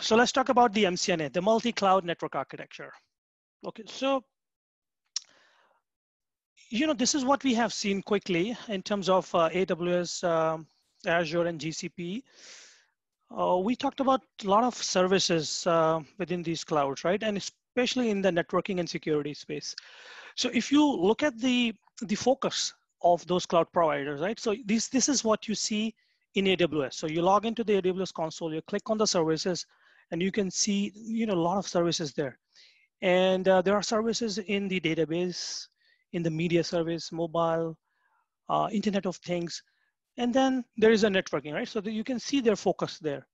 so let's talk about the MCNA, the multi-cloud network architecture. Okay, so you know this is what we have seen quickly in terms of uh, AWS, um, Azure, and GCP. Uh, we talked about a lot of services uh, within these clouds, right? And especially in the networking and security space. So if you look at the the focus of those cloud providers, right? So this this is what you see in AWS. So you log into the AWS console, you click on the services, and you can see you know a lot of services there. And uh, there are services in the database, in the media service, mobile, uh, Internet of Things, and then there is a networking, right? So that you can see their focus there.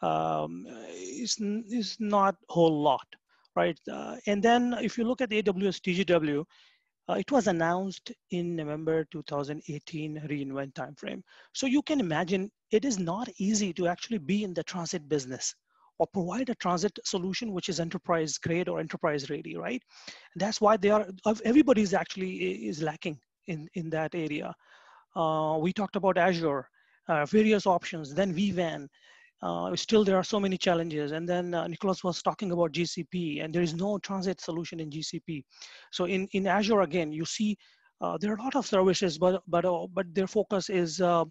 Um, is is not a whole lot, right? Uh, and then if you look at AWS TGW, uh, it was announced in November 2018 reInvent timeframe. So you can imagine it is not easy to actually be in the transit business or provide a transit solution which is enterprise grade or enterprise ready, right? And that's why they are, everybody is actually is lacking in, in that area. Uh, we talked about Azure, uh, various options, then vWAN, uh, still there are so many challenges. And then uh, Nicholas was talking about GCP and there is no transit solution in GCP. So in, in Azure, again, you see uh, there are a lot of services, but, but, uh, but their focus is uh,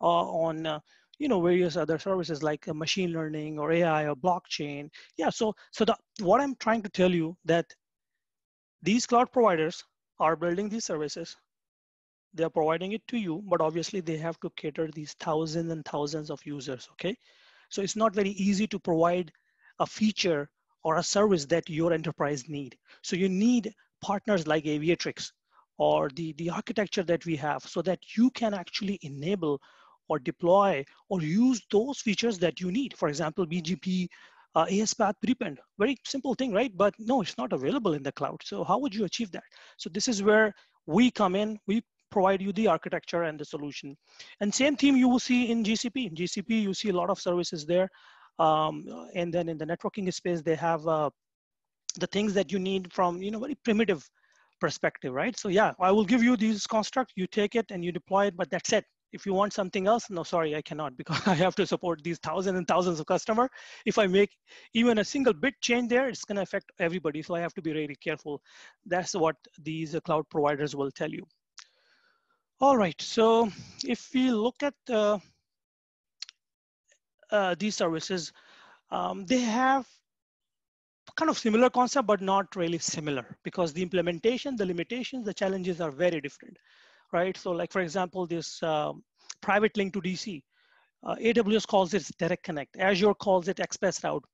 on you know various other services like uh, machine learning or AI or blockchain. Yeah, so, so the, what I'm trying to tell you that these cloud providers are building these services they're providing it to you, but obviously they have to cater these thousands and thousands of users, okay? So it's not very easy to provide a feature or a service that your enterprise need. So you need partners like Aviatrix or the, the architecture that we have so that you can actually enable or deploy or use those features that you need. For example, BGP, uh, ASPath prepend, very simple thing, right? But no, it's not available in the cloud. So how would you achieve that? So this is where we come in, we provide you the architecture and the solution. And same theme you will see in GCP. In GCP, you see a lot of services there. Um, and then in the networking space, they have uh, the things that you need from, you know, very primitive perspective, right? So yeah, I will give you these constructs, you take it and you deploy it, but that's it. If you want something else, no, sorry, I cannot because I have to support these thousands and thousands of customer. If I make even a single bit change there, it's gonna affect everybody. So I have to be really careful. That's what these cloud providers will tell you. All right, so if we look at uh, uh, these services, um, they have kind of similar concept, but not really similar because the implementation, the limitations, the challenges are very different, right? So like, for example, this um, private link to DC, uh, AWS calls it Direct Connect, Azure calls it Express Route,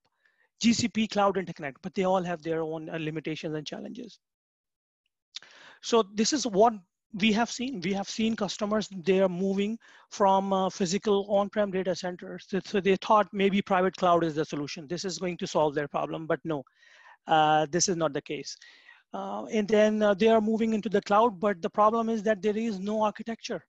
GCP Cloud Interconnect, but they all have their own uh, limitations and challenges. So this is what we have seen. We have seen customers they are moving from uh, physical on-prem data centers. So, they thought maybe private cloud is the solution. This is going to solve their problem but no uh, this is not the case uh, and then uh, they are moving into the cloud but the problem is that there is no architecture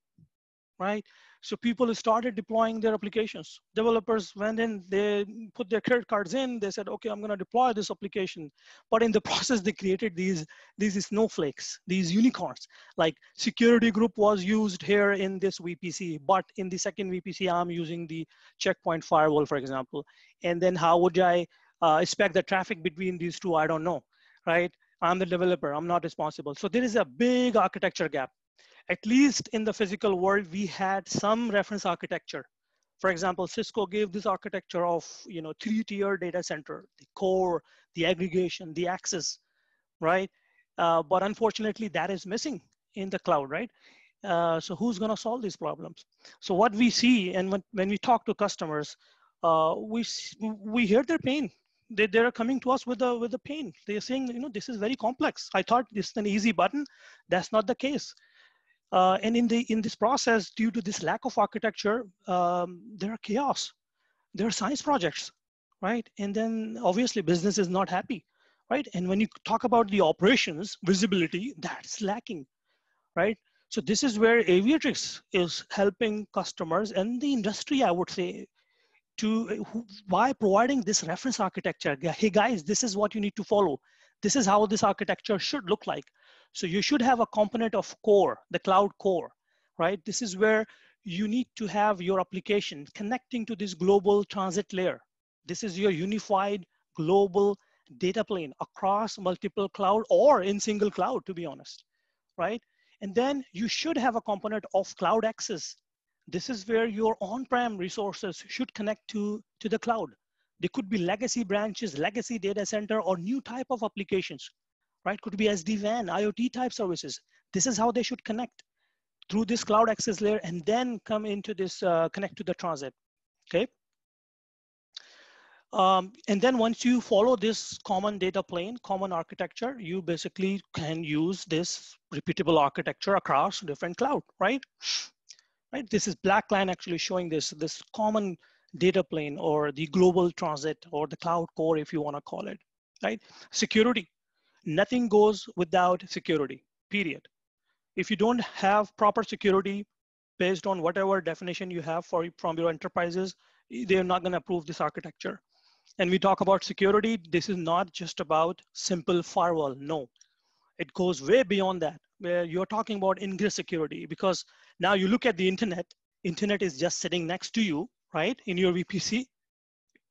right so people started deploying their applications. Developers went in, they put their credit cards in, they said, okay, I'm gonna deploy this application. But in the process, they created these, these snowflakes, these unicorns. Like security group was used here in this VPC, but in the second VPC, I'm using the Check Point firewall, for example. And then how would I uh, expect the traffic between these two? I don't know, right? I'm the developer, I'm not responsible. So there is a big architecture gap at least in the physical world, we had some reference architecture. For example, Cisco gave this architecture of you know three-tier data center, the core, the aggregation, the access, right? Uh, but unfortunately, that is missing in the cloud, right? Uh, so who's going to solve these problems? So what we see, and when, when we talk to customers, uh, we we hear their pain. They they're coming to us with a with a pain. They're saying, you know, this is very complex. I thought this is an easy button. That's not the case. Uh, and in, the, in this process, due to this lack of architecture, um, there are chaos. There are science projects, right? And then obviously business is not happy, right? And when you talk about the operations, visibility, that's lacking, right? So this is where Aviatrix is helping customers and the industry, I would say, to by providing this reference architecture. Hey guys, this is what you need to follow. This is how this architecture should look like. So you should have a component of core, the cloud core, right? This is where you need to have your application connecting to this global transit layer, This is your unified global data plane across multiple cloud or in single cloud, to be honest, right? And then you should have a component of cloud access. This is where your on-prem resources should connect to, to the cloud. They could be legacy branches, legacy data center, or new type of applications, right? Could be SD-WAN, IoT type services. This is how they should connect through this cloud access layer and then come into this, uh, connect to the transit, okay? Um, and then once you follow this common data plane, common architecture, you basically can use this repeatable architecture across different cloud, right? Right. This is black line actually showing this this common data plane or the global transit or the cloud core, if you want to call it, right? Security. Nothing goes without security. Period. If you don't have proper security based on whatever definition you have for from your enterprises, they're not going to approve this architecture and we talk about security, this is not just about simple firewall. No, it goes way beyond that, where you're talking about ingress security because now you look at the internet, internet is just sitting next to you, right, in your VPC.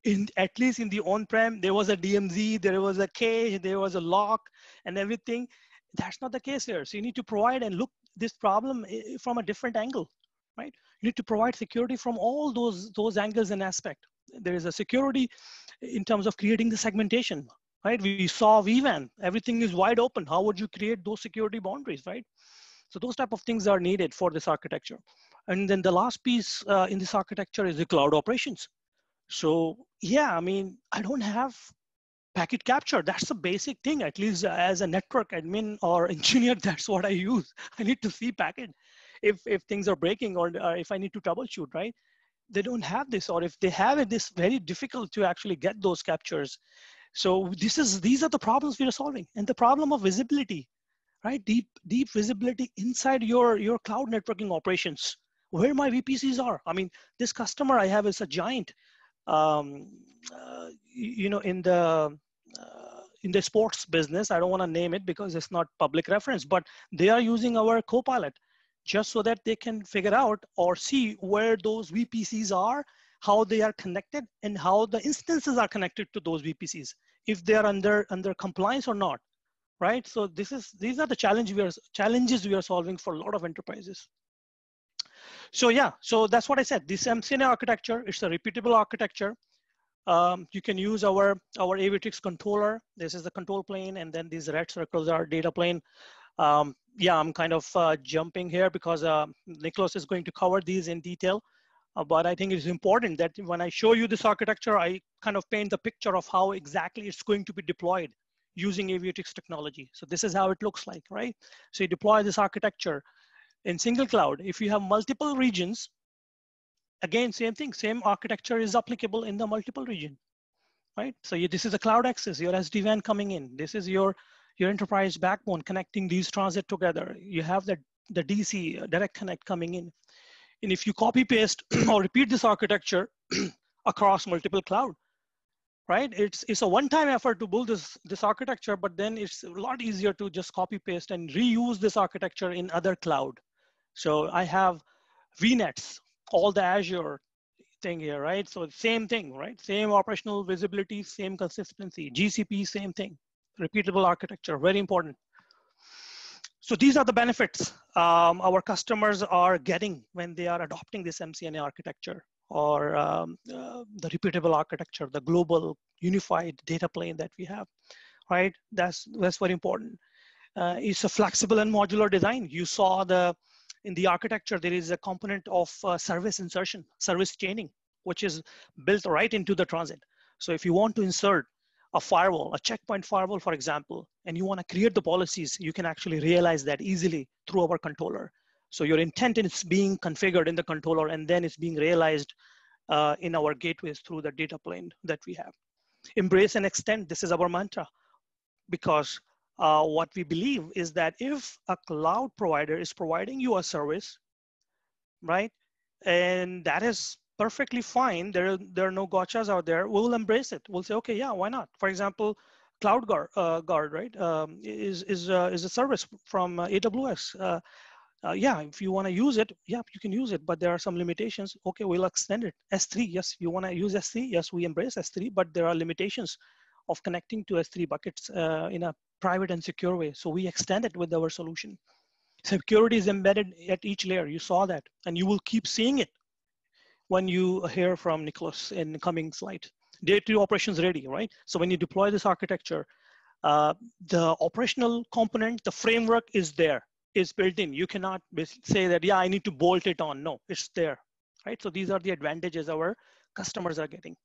In at least in the on-prem, there was a DMZ, there was a cache, there was a lock, and everything. That's not the case here. So you need to provide and look this problem eh, from a different angle, right? You need to provide security from all those those angles and aspect there is a security in terms of creating the segmentation, right? We saw vWAN, everything is wide open. How would you create those security boundaries, right? So those type of things are needed for this architecture. And then the last piece uh, in this architecture is the cloud operations. So yeah, I mean, I don't have packet capture. That's the basic thing, at least as a network admin or engineer, that's what I use. I need to see packet if, if things are breaking or, or if I need to troubleshoot, right? they don't have this or if they have it it's very difficult to actually get those captures so this is these are the problems we are solving. And the problem of visibility right? Deep deep visibility inside your your cloud networking operations. Where my vpcs are. I mean this customer i have is a giant um, uh, you know in the uh, in the sports business. I don't want to name it because it's not public reference but they are using our copilot just so that they can figure out or see where those VPCs are, how they are connected, and how the instances are connected to those VPCs, if they are under, under compliance or not, right? So this is, these are the challenge we are, challenges we are solving for a lot of enterprises. So yeah, so that's what I said. This MCNA architecture, it's a repeatable architecture. Um, you can use our, our Aviatrix controller. This is the control plane, and then these red circles are data plane. Um, yeah, I'm kind of uh, jumping here because uh, Nicholas is going to cover these in detail. Uh, but I think it's important that when I show you this architecture, I kind of paint the picture of how exactly it's going to be deployed using Aviatrix technology. So this is how it looks like, right? So you deploy this architecture in single cloud. If you have multiple regions, again, same thing, same architecture is applicable in the multiple region, right? So you, this is a cloud access, your SD-WAN coming in. This is your your enterprise backbone connecting these transit together. You have the, the DC uh, direct connect coming in. And if you copy paste or repeat this architecture across multiple cloud, right? It's, it's a one-time effort to build this, this architecture, but then it's a lot easier to just copy paste and reuse this architecture in other cloud. So I have VNets, all the Azure thing here, right? So same thing, right? Same operational visibility, same consistency. GCP, same thing repeatable architecture, very important. So these are the benefits um, our customers are getting when they are adopting this MCNA architecture or um, uh, the repeatable architecture, the global unified data plane that we have, right? That's, that's very important. Uh, it's a flexible and modular design. You saw the, in the architecture, there is a component of uh, service insertion, service chaining, which is built right into the transit. So if you want to insert a firewall, a Check Point firewall, for example, and you want to create the policies, you can actually realize that easily through our controller. So your intent is being configured in the controller and then it's being realized uh, in our gateways through the data plane that we have. Embrace and extend, this is our mantra because uh, what we believe is that if a cloud provider is providing you a service, right, and that is perfectly fine. There, there are no gotchas out there. We'll embrace it. We'll say, okay, yeah, why not? For example, Cloud Guard, uh, Guard right, um, is is uh, is a service from uh, AWS. Uh, yeah, if you want to use it, yeah, you can use it, but there are some limitations. Okay, we'll extend it. S3, yes, you want to use S3, yes, we embrace S3, but there are limitations of connecting to S3 buckets in a private and secure way. So we extend it with our solution. Security is embedded at each layer. You saw that, and you will keep seeing it when you hear from Nicholas in the coming slide. Day two operations ready, right? So when you deploy this architecture, uh, the operational component, the framework is there, is built in. You cannot say that, yeah, I need to bolt it on. No, it's there, right? So these are the advantages our customers are getting.